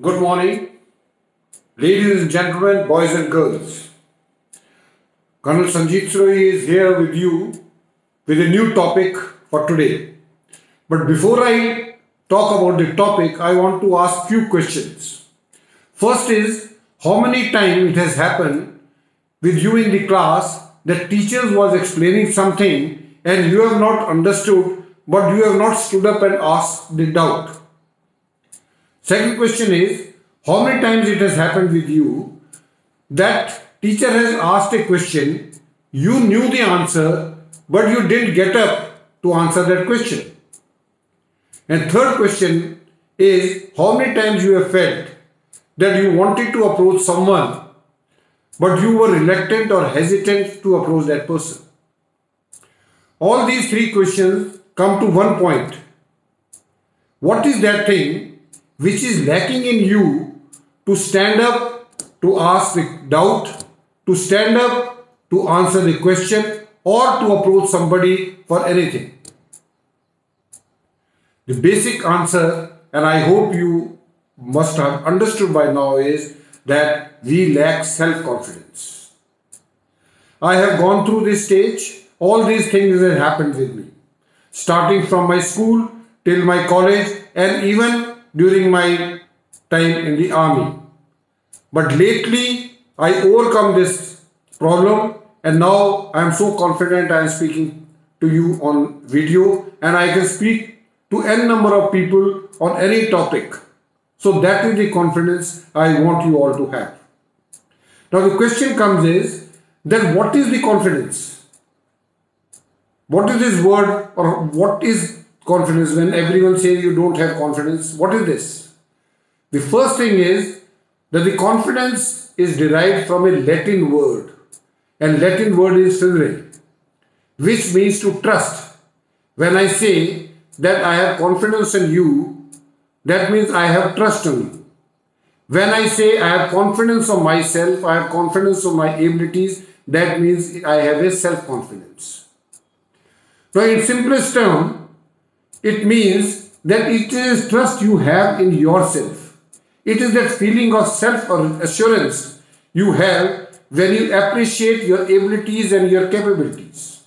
Good morning, ladies and gentlemen, boys and girls. Colonel Sanjeet Sirohi is here with you with a new topic for today. But before I talk about the topic, I want to ask few questions. First is, how many times it has happened with you in the class that teachers was explaining something and you have not understood but you have not stood up and asked the doubt. Second question is, how many times it has happened with you that teacher has asked a question, you knew the answer, but you didn't get up to answer that question. And third question is, how many times you have felt that you wanted to approach someone, but you were reluctant or hesitant to approach that person. All these three questions come to one point. What is that thing which is lacking in you to stand up to ask the doubt, to stand up to answer the question, or to approach somebody for anything. The basic answer, and I hope you must have understood by now, is that we lack self confidence. I have gone through this stage, all these things have happened with me, starting from my school till my college, and even during my time in the army. But lately, I overcome this problem and now I am so confident I am speaking to you on video and I can speak to n number of people on any topic. So that is the confidence I want you all to have. Now the question comes is then what is the confidence? What is this word or what is confidence when everyone says you don't have confidence. What is this? The first thing is that the confidence is derived from a Latin word, and Latin word is fidere, which means to trust. When I say that I have confidence in you, that means I have trust in you. When I say I have confidence of myself, I have confidence of my abilities, that means I have a self confidence. Now, in simplest term, it means that it is trust you have in yourself. It is that feeling of self assurance you have when you appreciate your abilities and your capabilities.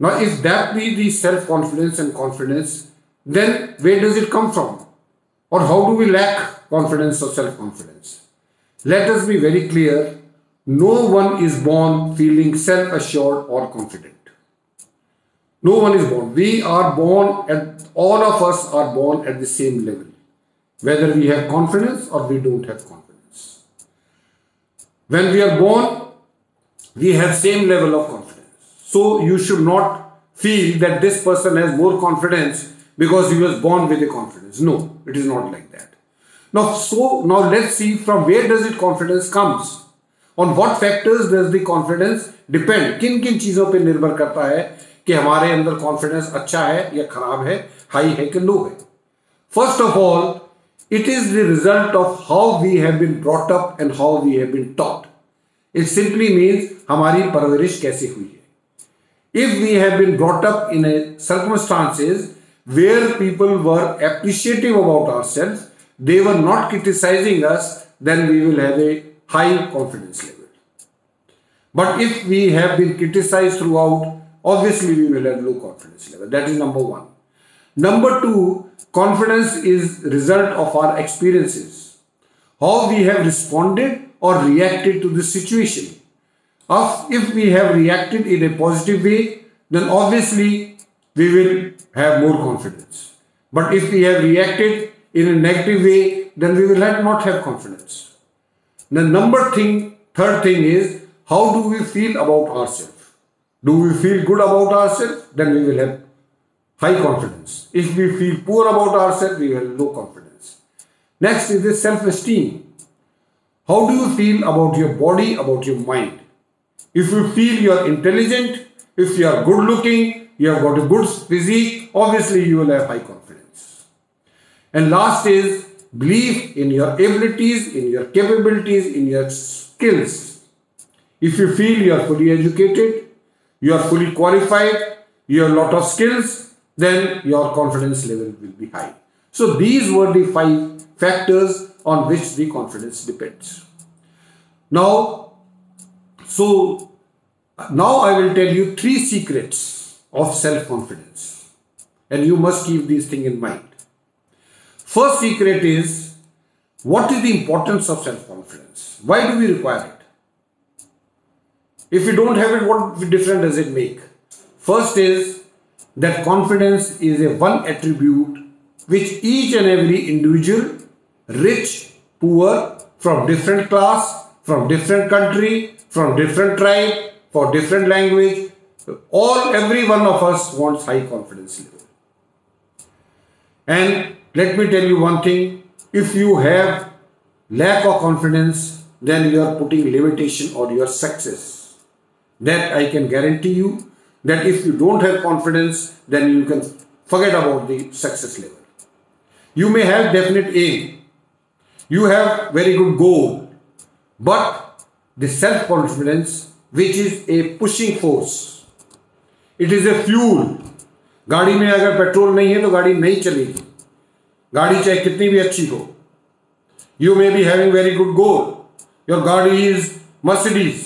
Now, if that be the self confidence and confidence, then where does it come from? Or how do we lack confidence or self confidence? Let us be very clear no one is born feeling self assured or confident. No one is born. We are born at, all of us are born at the same level. Whether we have confidence or we don't have confidence. When we are born, we have same level of confidence. So you should not feel that this person has more confidence because he was born with a confidence. No, it is not like that. Now, so now let's see from where does it confidence comes. On what factors does the confidence depend? किन किन चीजों पे निर्भर करता है कि हमारे अंदर कॉन्फिडेंस अच्छा है या खराब है हाई है कि लो है। First of all it is the result of how we have been brought up and how we have been taught it simply means हमारी परवरिश कैसे हुई है। If we have been brought up in a circumstances where people were appreciative about our self they were not criticizing us then we will have a high confidence level but if we have been criticize throughout obviously we will have low confidence level. That is number one. Number two, confidence is result of our experiences. How we have responded or reacted to the situation. If we have reacted in a positive way, then obviously we will have more confidence. But if we have reacted in a negative way, then we will not have confidence. The number thing, third thing is how do we feel about ourselves? Do we feel good about ourselves? Then we will have high confidence. If we feel poor about ourselves, we will have low confidence. Next is the self-esteem. How do you feel about your body, about your mind? If you feel you are intelligent, if you are good looking, you have got a good physique, obviously you will have high confidence. And last is belief in your abilities, in your capabilities, in your skills. If you feel you are fully educated, you are fully qualified, you have a lot of skills, then your confidence level will be high. So these were the five factors on which the confidence depends. Now, so now I will tell you three secrets of self-confidence and you must keep these things in mind. First secret is what is the importance of self-confidence? Why do we require it? If you don't have it, what difference does it make? First is that confidence is a one attribute which each and every individual, rich, poor, from different class, from different country, from different tribe, for different language, all every one of us wants high confidence level. And let me tell you one thing, if you have lack of confidence, then you are putting limitation on your success. That I can guarantee you that if you don't have confidence, then you can forget about the success level. You may have definite aim. You have very good goal. But the self-confidence, which is a pushing force, it is a fuel. गाड़ी में अगर petrol नहीं है तो गाड़ी नहीं चलेगी गाड़ी चाहे कितनी भी अच्छी हो you may be having very good goal your गाड़ी is Mercedes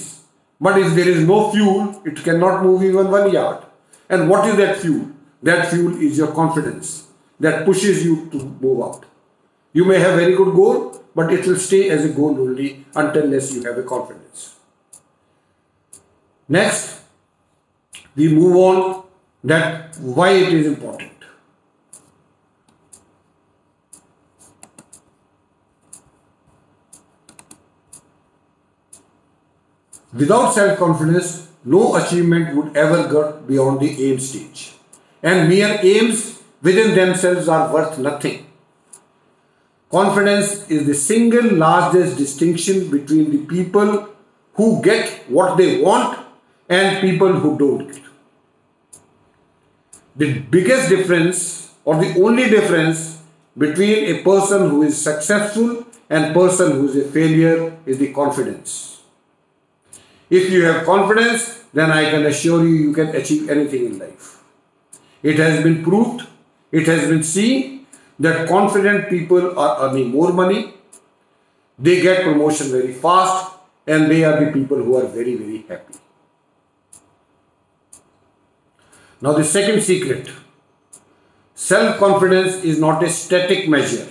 but if there is no fuel, it cannot move even one yard. And what is that fuel? That fuel is your confidence that pushes you to move out. You may have very good goal, but it will stay as a goal only until unless you have a confidence. Next, we move on that why it is important. Without self-confidence, no achievement would ever get beyond the aim stage. And mere aims within themselves are worth nothing. Confidence is the single largest distinction between the people who get what they want and people who don't get. The biggest difference or the only difference between a person who is successful and person who is a failure is the confidence. If you have confidence, then I can assure you, you can achieve anything in life. It has been proved, it has been seen that confident people are earning more money, they get promotion very fast, and they are the people who are very, very happy. Now, the second secret self confidence is not a static measure.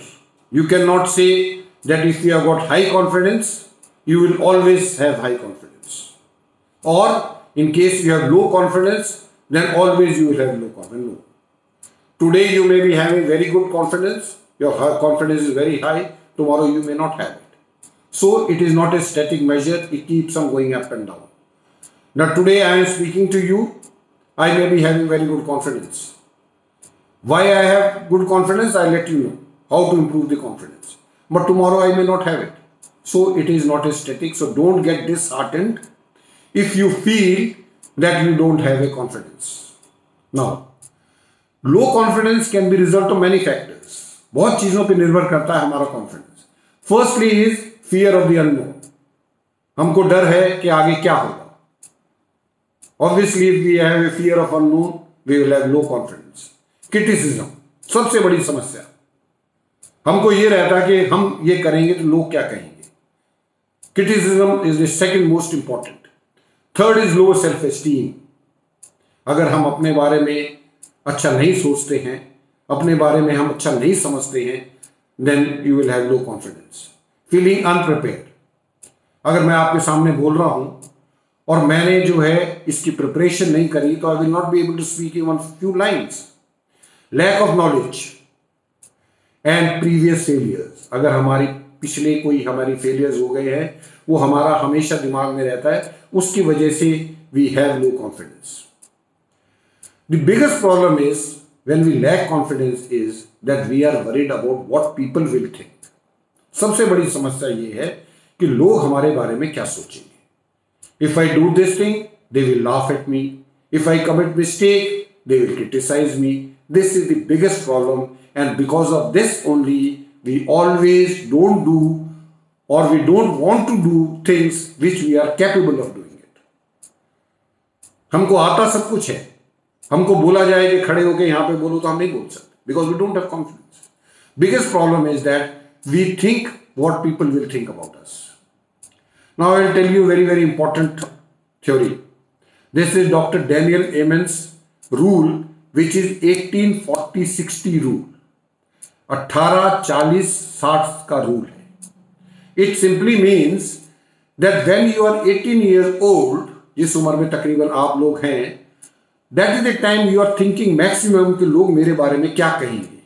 You cannot say that if you have got high confidence, you will always have high confidence. Or in case you have low confidence, then always you will have low confidence. No. Today you may be having very good confidence, your confidence is very high, tomorrow you may not have it. So it is not a static measure, it keeps on going up and down. Now today I am speaking to you, I may be having very good confidence. Why I have good confidence, I'll let you know how to improve the confidence. But tomorrow I may not have it. So it is not a static, so don't get disheartened if you feel that you don't have a confidence. Now, low confidence can be result of many factors. बहुत चीज़ों पे निर्भर करता है हमारा confidence firstly is fear of the unknown हमको डर है कि आगे क्या होगा. Obviously we have a fear of unknown we will have low confidence criticism सबसे बड़ी समस्या. हमको ये रहता है कि हम ये करेंगे तो लोग क्या कहेंगे? Criticism is the second most important third is low self esteem अगर हम अपने बारे में अच्छा नहीं सोचते हैं, अपने बारे में हम अच्छा नहीं समझते हैं then you will have low confidence feeling unprepared अगर मैं आपके सामने बोल रहा हूँ और मैंने जो है इसकी प्रिपरेशन नहीं करी तो I will not be able to speak in one few lines lack of knowledge and previous failures अगर हमारी पिछले कोई हमारी फेलियर्स हो गए हैं वो हमारा हमेशा दिमाग में रहता है। उसकी वजह से we have low confidence the biggest problem is when we lack confidence is that we are worried about what people will think सबसे बड़ी समस्या ये है कि लोग हमारे बारे में क्या सोचेंगे। If I do this thing they will laugh at me if I commit mistake they will criticize me. This is the biggest problem, and because of this only, we always don't do or we don't want to do things which we are capable of doing it. हमको आता सब कुछ है हमको बोला जाए कि खड़े होकर यहाँ पे बोलो तो हम नहीं बोल सकते because we don't have confidence biggest problem is that think what people will think about us. Now I will tell you a very, very important theory. This is Dr. Daniel Amen's rule, which is 1840-60 rule. 18 40 60 का rule है it simply means that when you are 18 year old जिस उम्र में तकरीबन आप लोग हैं that is the time you are thinking maximum कि लोग मेरे बारे में क्या कहेंगे।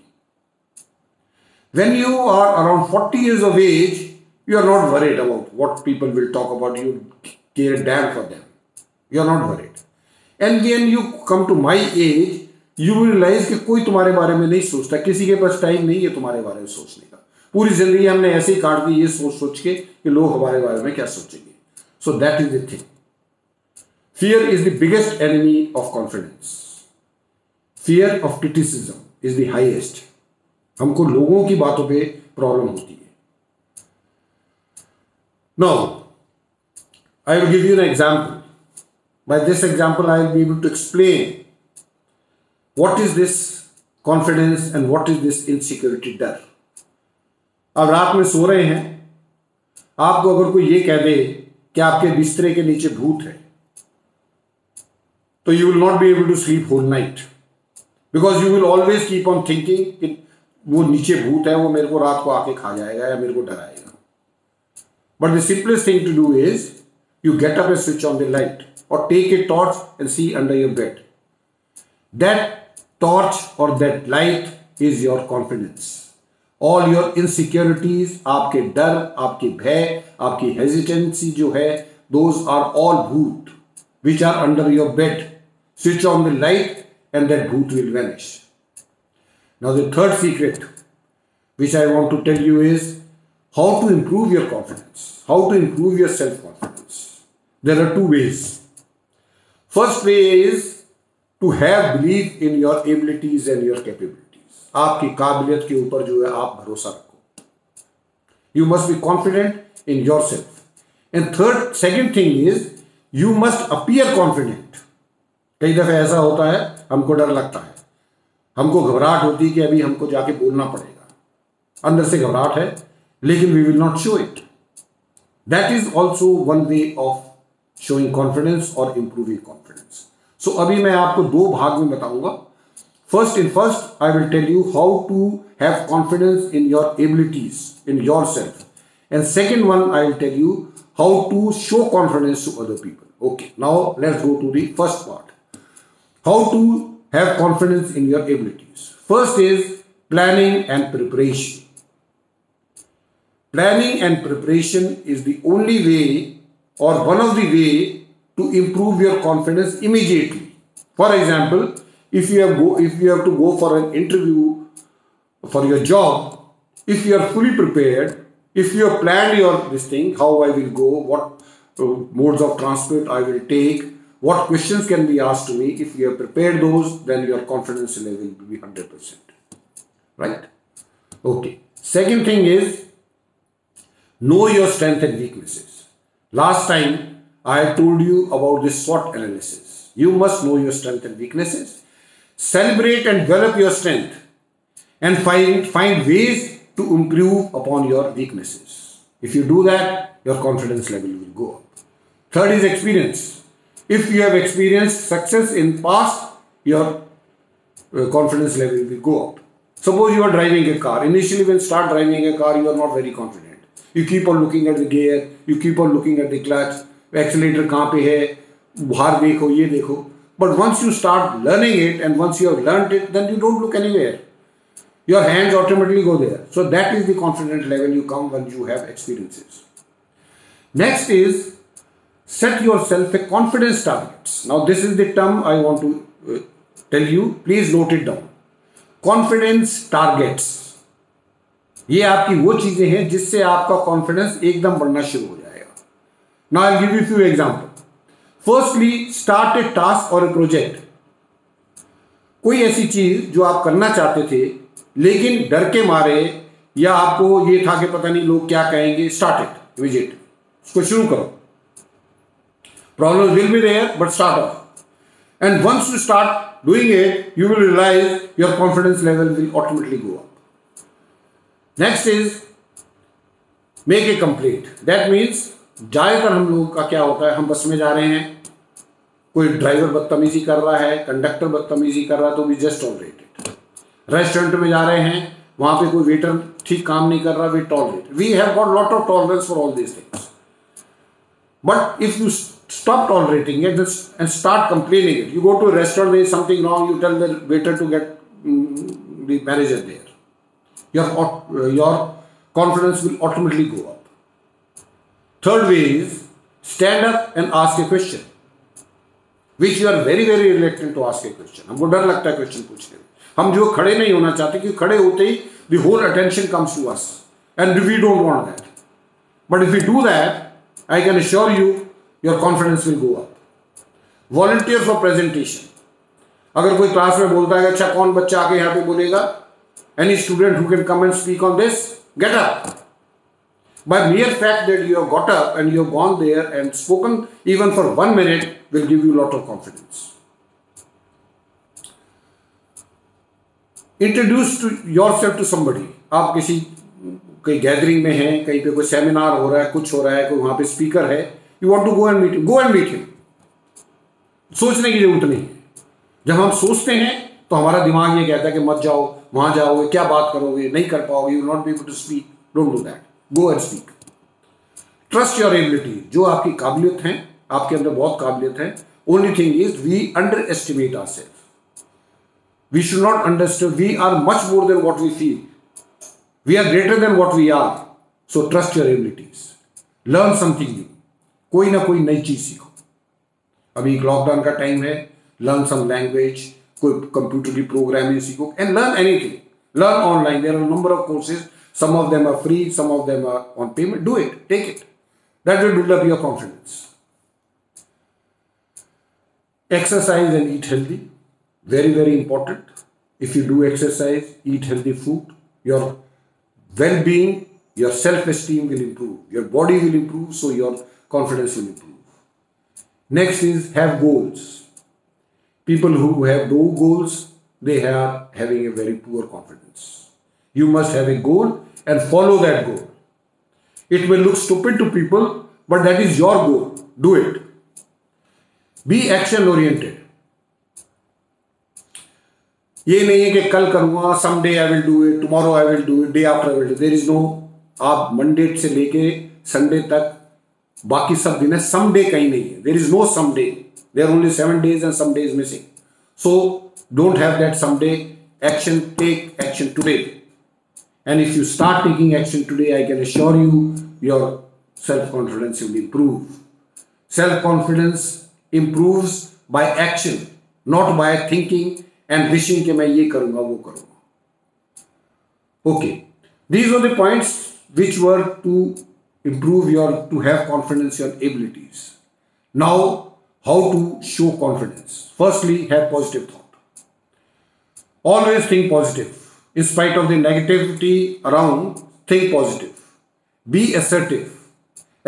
When you are around forty years of age are not worried about what people will talk about you, care damn for them. You are not worried. And when you come to my age, you will realize कि कोई तुम्हारे बारे में नहीं सोचता, किसी के पास time नहीं है, तुम्हारे बारे में सोचने का। पूरी ज़िंदगी हमने ऐसे ही काट दी ये सोच सोच के कि लोग हमारे बारे में क्या सोचेंगे। So that is the thing fear is the biggest enemy of confidence fear of criticism is the highest हमको लोगों की बातों पे प्रॉब्लम होती है। Now, I will give you an example. By this example, I will be able to explain what is this confidence and what is this insecurity डर अब रात में सो रहे हैं। आपको अगर कोई ये कह दे कि आपके बिस्तरे के नीचे भूत है तो you will not be able to sleep whole night because you will always keep on thinking कि वो नीचे भूत है, वो मेरे को रात को आके खा जाएगा या मेरे को डराएगा। But the simplest thing to do is you get up a switch on the light और take a torch and see under your bed that torch और that light is your confidence All your insecurities, आपके डर आपके भय आपकी hesitancy जो है those are all bhoot which are under your bed. Switch on the light and that bhoot will vanish. Now the third secret which I want to tell you is how to improve your confidence, how to improve your self confidence. There are two ways. First way is to have belief in your abilities and your capabilities. आपकी काबिलियत के ऊपर जो है आप भरोसा रखो। You must be confident in your self and third second thing is you must appear confident कई दफे ऐसा होता है, हमको डर लगता है। हमको घबराहट होती है कि अभी हमको जाके बोलना पड़ेगा। अंदर से घबराहट है, लेकिन we will not show it that is also one way of showing confidence और इंप्रूविंग कॉन्फिडेंस सो अभी मैं आपको दो भाग में बताऊँगा। First in first, I will tell you how to have confidence in your abilities, in yourself. And second one, I will tell you how to show confidence to other people. Okay, now let's go to the first part. How to have confidence in your abilities. First is planning and preparation. Planning and preparation is the only way or one of the way to improve your confidence immediately. For example, if you have go if you have to go for an interview for your job, if you are fully prepared, if you have planned your this thing, how I will go, what uh, modes of transport I will take, what questions can be asked to me, if you have prepared those, then your confidence level will be 100%. Right? Okay. Second thing is Know your strengths and weaknesses. Last time I told you about this SWOT analysis. You must know your strengths and weaknesses. Celebrate and develop your strength and find, find ways to improve upon your weaknesses. If you do that, your confidence level will go up. Third is experience. If you have experienced success in past, your uh, confidence level will go up. Suppose you are driving a car. Initially, when start driving a car, you are not very confident. You keep on looking at the gear, you keep on looking at the clutch, accelerator कहाँ पे है बाहर देखो ये देखो but once you start learning it and once you have learned it then you don't look anywhere your hands automatically go there so that is the confident level you come when you have experiences next is set yourself a confidence targets now this is the term i want to uh, tell you please note it down confidence targets ये आपकी वो चीजें हैं जिससे आपका confidence एकदम बढ़ना शुरू हो जाएगा ना आई give you few example firstly start a task और ए प्रोजेक्ट कोई ऐसी चीज़ जो आप करना चाहते थे, लेकिन डर के मारे, या आपको ये था कि पता नहीं लोग क्या कहेंगे स्टार्ट इट विज़िट उसको शुरू करो। Problem will be there but start off and once you start doing it you will realize your confidence level will automatically go up Next is make a complaint that means ज़्यादातर हम लोगों का क्या होता है? हम बस में जा रहे हैं। कोई ड्राइवर बदतमीजी कर रहा है, कंडक्टर बदतमीजी कर रहा है तो भी जस्ट टॉलरेटेड रेस्टोरेंट में जा रहे हैं, वहाँ पे कोई वेटर ठीक काम नहीं कर रहा we tolerate we have got lot of tolerance for all this things but if you stop tolerating it and start complaining it you go to restaurant there something wrong you tell the waiter to get the manager there your your confidence will automatically go up third way is stand up and ask a question Which you are very very reluctant to ask a question हमको डर लगता है question पूछने में। हम जो खड़े नहीं होना चाहते कि खड़े होते ही the whole attention comes to us. And we don't want that. But if we do that, I can assure you your confidence will go up volunteer for presentation अगर कोई क्लास में बोलता है अच्छा कौन बच्चा आके यहाँ पे बोलेगा? Any student who can come and speak on this get up by mere fact that you have got up and you have gone there and spoken, even for one minute, will give you lot of confidence. Introduce to yourself to somebody. आप किसी, कहीं gathering में हैं, कहीं पे कोई seminar हो रहा है, कुछ हो रहा है, कोई वहाँ पे स्पीकर है you want to go and meet go and meet him सोचने की ज़रूरत नहीं है। जब हम सोचते हैं तो हमारा दिमाग ये कहता है कि मत जाओ, वहाँ जाओगे, क्या बात करोगे, नहीं कर पाओगे you not be able to speak don't do that go and speak trust your ability जो आपकी काबिलियत है, आपके अंदर बहुत काबिलियत है only thing is we underestimate our self we should not understand we are much more than what we feel we are greater than what we are so trust your abilities learn something new कोई ना कोई नई चीज़ सीखो। अभी lockdown का time है learn some language कोई computer की प्रोग्रामिंग सीखो and learn anything learn online there are number of courses Some of them are free, some of them are on payment. Do it, take it. That will build up your confidence. Exercise and eat healthy. Very, very important. If you do exercise, eat healthy food, your well being, your self esteem will improve. Your body will improve, so your confidence will improve. Next is have goals. People who have no goals, they are having a very poor confidence. You must have a goal and follow that goal. It will look stupid to people, but that is your goal. Do it. Be action oriented. ये नहीं है कि कल करूँगा someday I will do it tomorrow I will do it day after I will do there is no आप Monday से लेके Sunday तक बाकी सब दिन है सम डे कहीं नहीं है there is no someday there only seven days and some days missing so don't have that someday action take action today and if you start taking action today I can assure you your self confidence will improve self confidence improve by action not by thinking and wishing कि मैं ये करूंगा वो करूंगा okay these are the points which were to improve your to have confidence in your abilities now how to show confidence firstly have positive thought always think positive in spite of the negativity around think positive be assertive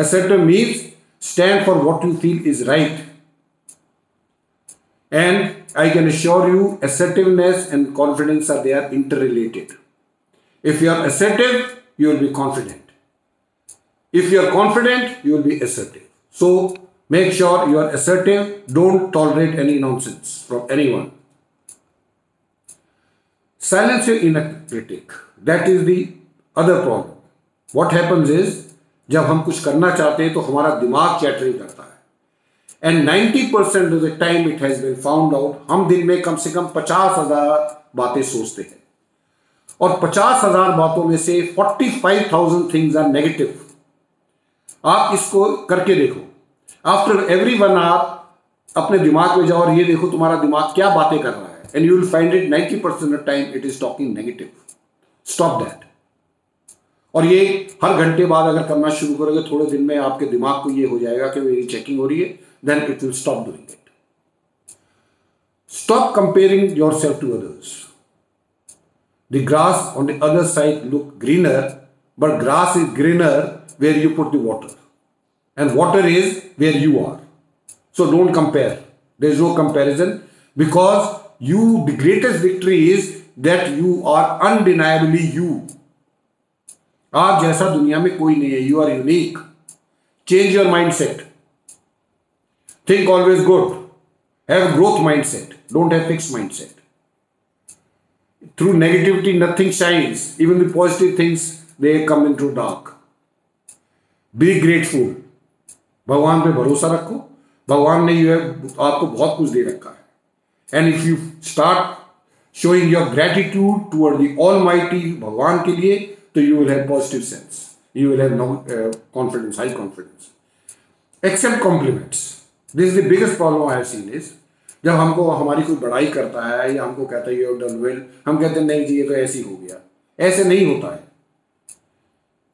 assertive means stand for what you feel is right and i can assure you assertiveness and confidence are they are interrelated if you are assertive you will be confident if you are confident, you will be assertive. So make sure you are assertive. Don't tolerate any nonsense from anyone. Silence your inner critic. That is the other problem. What happens is जब हम कुछ करना चाहते हैं तो हमारा दिमाग chattering करता है। And 90 percent of the time it has been found out हम दिन में कम से कम पचास हज़ार बातें सोचते हैं। और पचास हज़ार बातों में से 45,000 थिंग्स आर नेगेटिव आप इसको करके देखो। आफ्टर एवरी वन आवर अपने दिमाग में जाओ और ये देखो तुम्हारा दिमाग क्या बातें कर रहा है। And you will find it ninety percent of time it is talking negative stop that और ये हर घंटे बाद अगर करना शुरू करोगे थोड़े दिन में आपके दिमाग को ये हो जाएगा कि मेरी चेकिंग हो रही है then it will stop doing it stop comparing your self to others the grass on the other side look greener but grass is greener where you put the water and water is where you are. So don't compare. There is no comparison because you, the greatest victory is that you are undeniably you. में कोई नहीं है you are unique change your mindset think always good have growth mindset don't have fix mindset through negativity nothing shines even the positive things they come into dark be grateful भगवान पे भरोसा रखो भगवान ने यू आपको बहुत कुछ दे रखा है and if you start showing your gratitude toward the all mighty भगवान के लिए तो you will have positive sense you will have confidence high confidence accept compliments this is the biggest problem I have seen is जब हमको हमारी कोई बड़ाई करता है या हमको कहता है यू डन वेल हम कहते हैं नहीं जी ये तो ऐसे ही हो गया ऐसे नहीं होता है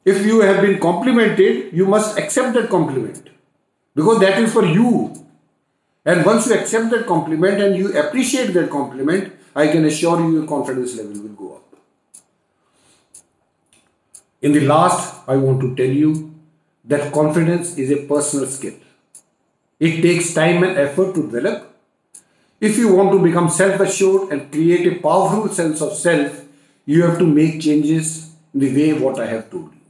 if you have been complimented you must accept that complement because that is for you. and once you accept that compliment and you appreciate that compliment, I can assure you your confidence level will go up. In the last, I want to tell you that confidence is a personal skill. It takes time and effort to develop. If you want to become self assured and create a powerful sense of self, you have to make changes in the way what I have told you.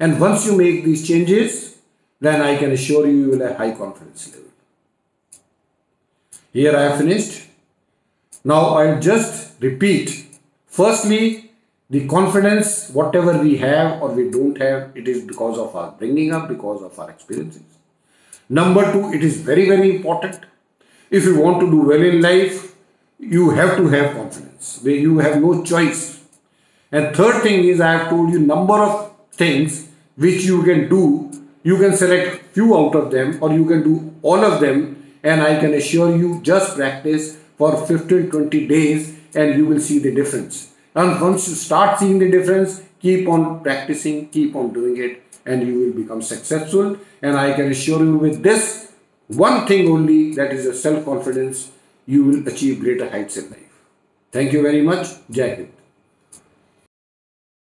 And once you make these changes, then I can assure you you will have high confidence level. Here I have finished. Now I'll just repeat. Firstly, the confidence, whatever we have or we don't have, it is because of our bringing up, because of our experiences. Number two, it is very, very important. If you want to do well in life, you have to have confidence. You have no choice. And third thing is, I have told you number of things which you can do you can select few out of them or you can do all of them and I can assure you just practice for 15 20 days and you will see the difference. And once you start seeing the difference, keep on practicing, keep on doing it and you will become successful. And I can assure you with this one thing only that is your self-confidence, you will achieve greater heights in life. Thank you very much. Jai Hind.